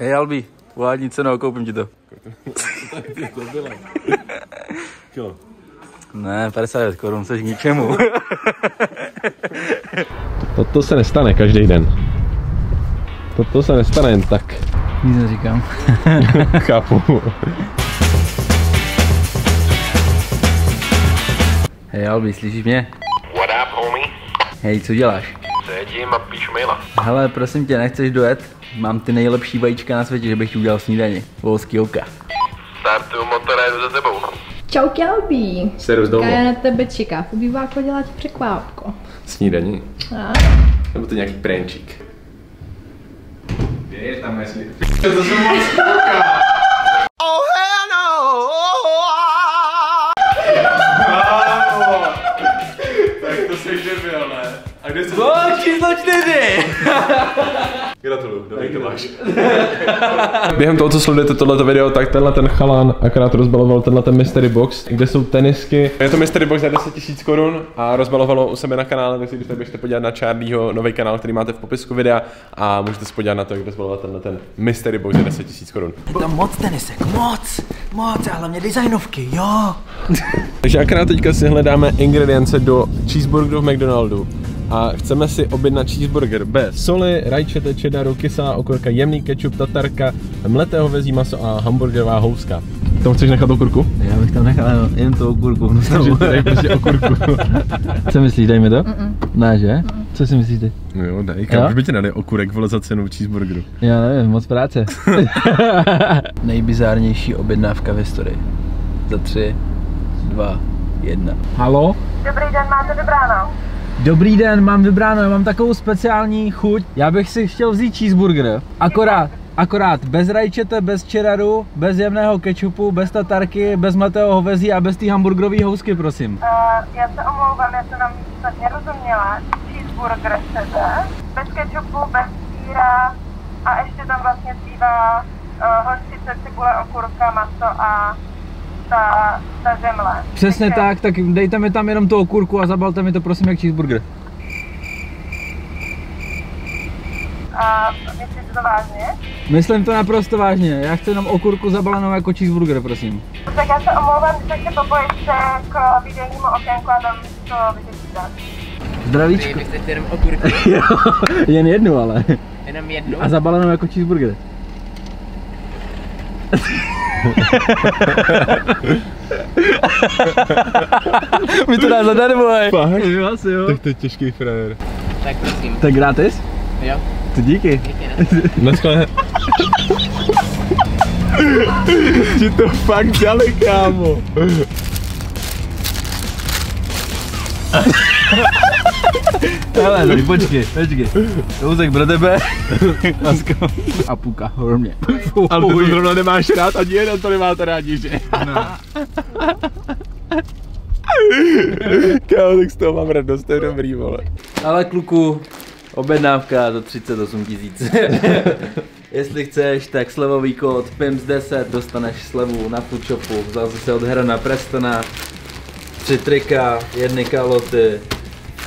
Hej Albi, uvádní cenu a koupím ti to. to bylo. Kilo. Ne, 59 korun, jsi k ničemu. Toto se nestane každý den. Toto se nestane jen tak. Nic neříkám. Chápu. Hej Albi, slyšíš mě? What up, homie? Hej, co děláš? Sedím a píšu maila. Hele, prosím tě, nechceš dojet? Mám ty nejlepší vajíčka na světě, že bych ti udělal snídaně. Volský oka. Startuju motor a jdu za tebou. Čau Kelbí. Servus domů. Kaja na tebe čeká. Ubýváko dělat překvápko. Snídaní. A? Nebo to nějaký prančík. Je tam jestli. To jsou moc čtyři! Gratuluju, dobrý to máš. Během toho, co sledujete tohleto video, tak tenhle ten chalán akorát rozbaloval tenhle ten mystery box, kde jsou tenisky. Je to mystery box za 10 000 korun a rozbalovalo u sebe na kanále, takže když se běžte podívat na Charlieho nový kanál, který máte v popisku videa a můžete se podívat na to, jak rozbaloval tenhle ten mystery box za 10 000 korun. Je tam moc tenisek, moc, moc a hlavně designovky, jo. Takže akorát teďka si hledáme ingredience do cheeseburgeru v McDonaldu. A chceme si objednat cheeseburger bez soli, rajčete, cheddaru, kyselá okurka, jemný ketchup, tatarka, mleté hovězí maso a hamburgerová houska. Tam chceš nechat okurku? Já bych tam nechal jenom, jen tu okurku. No, Takže tady prostě okurku. Co myslíš, dej mi to? Ne, že? Co si myslíš ty? No jo, dej, Jo? kam už by ti dali okurek vole za cenu cheeseburgeru. Já nevím, moc práce. Nejbizárnější objednávka v historii. Za tři, dva, jedna. Halo? Dobrý den, máte vybráno. Dobrý den, mám vybráno, mám takovou speciální chuť. Já bych si chtěl vzít cheeseburger. Akorát, akorát bez rajčete, bez cheddaru, bez jemného kečupu, bez tatarky, bez mletého hovězí a bez té hamburgerové housky, prosím. Uh, já se omlouvám, já jsem vám snad nerozuměla. Cheeseburger chcete? Bez kečupu, bez síra a ještě tam vlastně zbývá uh, hořčice, cibule, okurka, maso a ta, ta zemle. Přesně Takže- tak, tak dejte mi tam jenom tu okurku a zabalte mi to prosím jak cheeseburger. A myslíte to vážně? Myslím to naprosto vážně, já chci jenom okurku zabalenou jako cheeseburger, prosím. Tak já se omlouvám, že se popojit k videonímu okénku a tam to vyřešíte. Zdravíčko. Vy chcete jenom okurky, Jen jednu ale. jenom jednu? A zabalenou jako cheeseburger. Mi to dá zadarmo, hej. Fakt? Jo, asi jo. Tak to je těžký frajer. Tak prosím. Tak gratis? Jo, To díky. díky na Dneska Ti to fakt dali, kámo. Hele, tady počkej, počkej. Kousek pro tebe. Lasko. A půlka, hromně. Ale ty to zrovna nemáš rád, ani jeden to nemáte rádi, že? Kámo, tak z toho mám radost, to je dobrý, vole. Ale kluku, objednávka za 38 tisíc. Jestli chceš, tak slevový kód PIMS10 dostaneš slevu na foodshopu. Zase se od Herona Prestona, tři trika, jedny kaloty,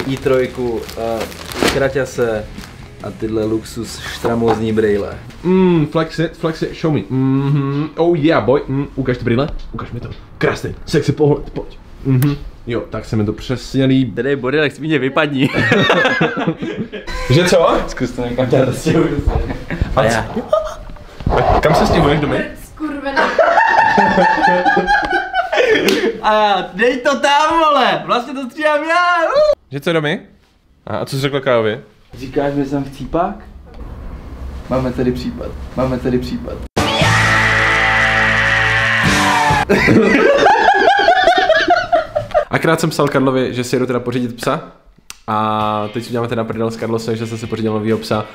i3, a kraťase a tyhle luxus štramózní brýle. Mmm, flex it, flex it, show me. Mhm, oh yeah, boy. Mm, ukaž ty brýle, ukaž mi to. Krásný, sexy pohled, pojď. Mhm. Jo, tak se mi to přesně líbí. Tady bodylek svíně vypadni. Že co? Zkus to někam dát A já. Kam se stěhuješ domy? Skurvená. A dej to tam, vole! Vlastně to stříhám já! uh! Že co domy? A, a co jsi řekl Kajovi? Říkáš, že jsem chcípák? Máme tady případ. Máme tady případ. Akrát jsem psal Karlovi, že si jedu teda pořídit psa. A teď si uděláme teda prdel s Karlosem, že jsem si pořídil novýho psa.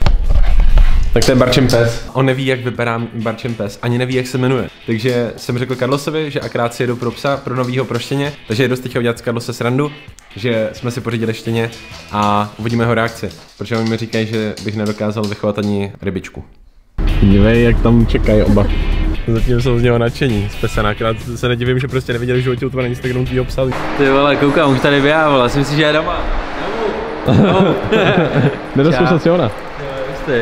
Tak to je Barčin pes. On neví, jak vypadá Barčin pes, ani neví, jak se jmenuje. Takže jsem řekl Karlosovi, že akrát si jedu pro psa, pro novýho pro štěně. Takže jedu teďka udělat z Karlose srandu, že jsme si pořídili štěně a uvidíme jeho reakci. Protože oni mi říkají, že bych nedokázal vychovat ani rybičku. Dívej, jak tam čekají oba. Zatím jsou z něho nadšení. Z pesa nakrát se nedivím, že prostě neviděli v životě utvořit na Instagramu tvýho psa. Ty vole, koukám, už tady vyjával, já si myslím, že je doma. Nedoskusil si ona. Jo, jistý.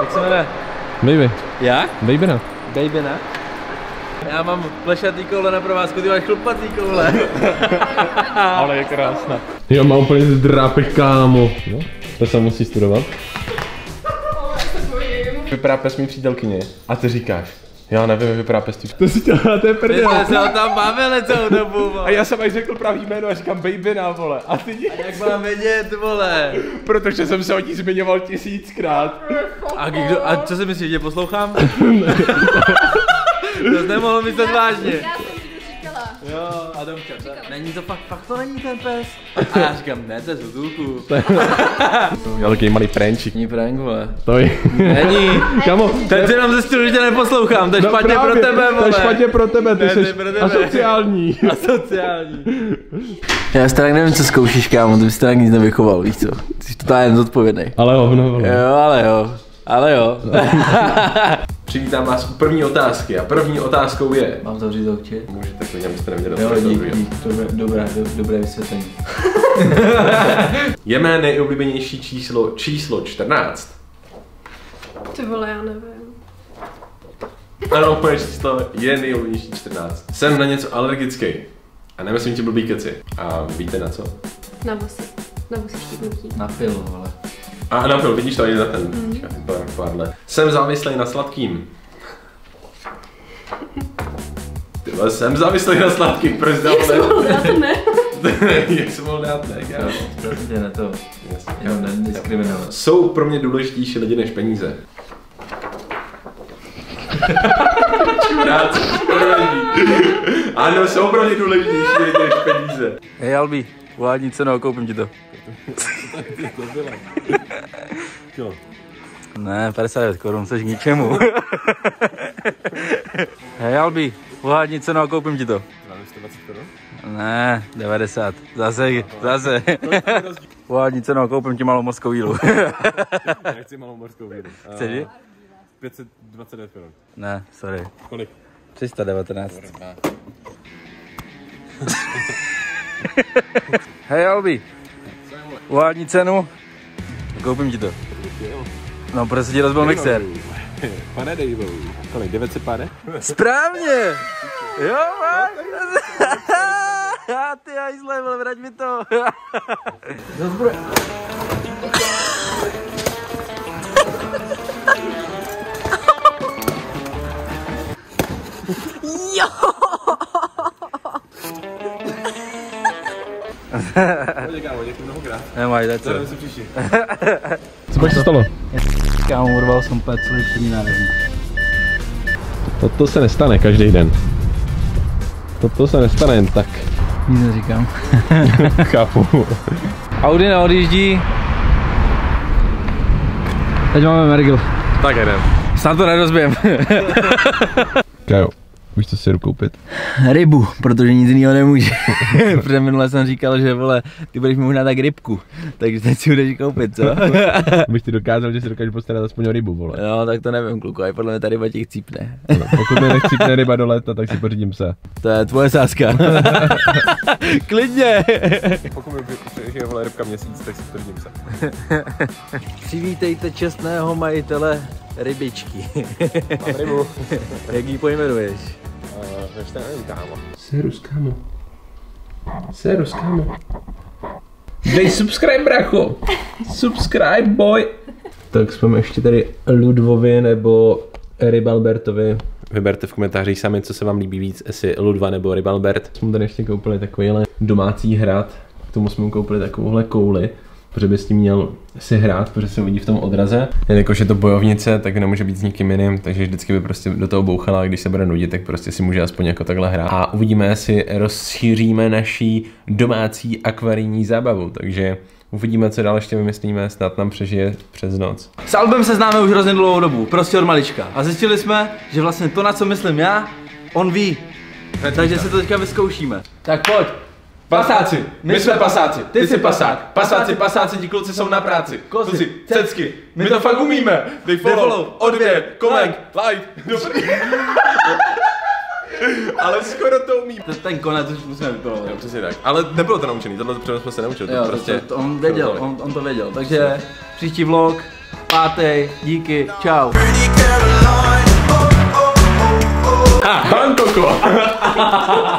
Jak se jmenuje? Baby, Jak? baby na. Já mám plešatý koule na provázku, ty máš chlupatý koule. Ale je krásná. Jo, má úplně zdrápek, kámo. No, to se musí studovat. Vypadá pes mý přítelkyně. A ty říkáš, já nevím, jak vypadá pes. To si dělá, to je My prdel. jsme se tam bavili celou dobu, vole. A já jsem až řekl pravý jméno a říkám baby na vole. A ty Jak mám vědět, vole? protože jsem se o ní zmiňoval tisíckrát. A, kdo, a co si myslíš, že tě poslouchám? to jsi nemohl myslet vážně. Já jsem to říkala. Jo, a Domča, to, není to fakt, fakt to není ten pes? A já říkám, ne, to je Zuzulku. Já takový malý prančík. Není prank, vole. To je. Není. Kámo, Teď si nám zjistil, že tě neposlouchám, to je špatně pro tebe, To vole. je špatně pro tebe, ty to jsi asociální. Asociální. Já tak nevím, co zkoušíš, kámo, ty bys tak nic nevychoval, víš co? Ty jsi totálně zodpovědný. Ale hovno, vole. Jo, ale jo. Ale jo. Přivítám vás u první otázky a první otázkou je... Mám zavřít oči? Můžete klidně, abyste neměli Jo, rozpočet. dík, dík, dobré, dobré, do- dobré vysvětlení. Je mé nejoblíbenější číslo číslo 14. Ty vole, já nevím. Ano, moje číslo je nejoblíbenější 14. Jsem na něco alergický. A nemyslím ti blbý keci. A víte na co? Na vosy. Na vosy štítnutí. Na pil, ale. A na pil, vidíš to i na ten. Mm. Jsem závislý na sladkým. Ty vole, jsem závislý na sladkým, proč dál to ne. Jak jsem mohl dát, ne? kámo? Prosím tě, ne to. Jenom nediskriminovat. Jsou pro mě důležitější lidi než peníze. Ano, jsou pro mě důležitější lidi než peníze. Hej Albi, uvádní cenu a koupím ti to. Jo. Ne, 59 korun, jsi k ničemu. Hej Albi, uvádní cenu a koupím ti to. Ne, 90. Zase, zase. Uvádní cenu a koupím ti malou morskou jílu. Já chci malou morskou víru. Chceš ji? 529 korun. Ne, sorry. Kolik? 319. Hej Albi, uvádní cenu koupím ti to. No, prostě ti rozbil mixér. Pane Dejvou. Kolik? 900 páde? Správně! Jo, máš? ty hajzle, vole, vrať mi to. Zazbroj. Kámo, děkuji mnohokrát. Nemáš, co. se příště. Co pak se stalo? Kámo, urval jsem úplně celý přední nárazník. Toto se nestane každý den. Toto se nestane jen tak. Nic neříkám. Chápu. Audi neodjíždí. Teď máme Mergil. Tak jdem. Snad to nerozbijem. Kajo, už to si jdu koupit. Rybu, protože nic jiného nemůže. protože minule jsem říkal, že vole, ty budeš mi možná tak rybku. Takže teď si budeš koupit, co? Abych ti dokázal, že si dokážu postarat aspoň o rybu, vole. no, tak to nevím, kluku, a podle mě ta ryba těch cípne. No, pokud mi nechcípne ryba do léta, tak si pořídím psa. To je tvoje sázka. Klidně. Pokud mi je vole rybka měsíc, tak si tvrdím se. Přivítejte čestného majitele rybičky. Mám rybu. Jak ji pojmenuješ? Ještě nevím, kámo. Serus, kámo. Serus, kámo. Dej subscribe, bracho. Subscribe, boy. Tak jsme ještě tady Ludvovi nebo Ribalbertovi. Vyberte v komentářích sami, co se vám líbí víc, jestli Ludva nebo Ribalbert. Jsme tady ještě koupili takovýhle domácí hrad. K tomu jsme koupili takovouhle kouli, protože by s tím měl si hrát, protože se uvidí v tom odraze. Jelikož je to bojovnice, tak nemůže být s nikým jiným, takže vždycky by prostě do toho bouchala a když se bude nudit, tak prostě si může aspoň jako takhle hrát. A uvidíme, jestli rozšíříme naší domácí akvarijní zábavu, takže uvidíme, co dál ještě vymyslíme, snad nám přežije přes noc. S Albem se známe už hrozně dlouhou dobu, prostě od malička. A zjistili jsme, že vlastně to, na co myslím já, on ví. Takže si to teďka vyzkoušíme. Tak pojď. Pasáci, my jsme pasáci, ty jsi pasák. pasáci, pasáci, ti kluci jsou na práci, Kozy, Kozy, cecky, my to fakt umíme, dej follow, follow, odběr, koment, like. dobrý. Ale skoro to umím. To- Ten konec už musíme vypilovat. Jo, přesně tak. Ale nebylo to naučený, tohle přesně jsme se naučili. Jo, to prostě... to, to, on věděl, on, on to věděl. Takže příští vlog pátý, díky, čau. Bangkoko!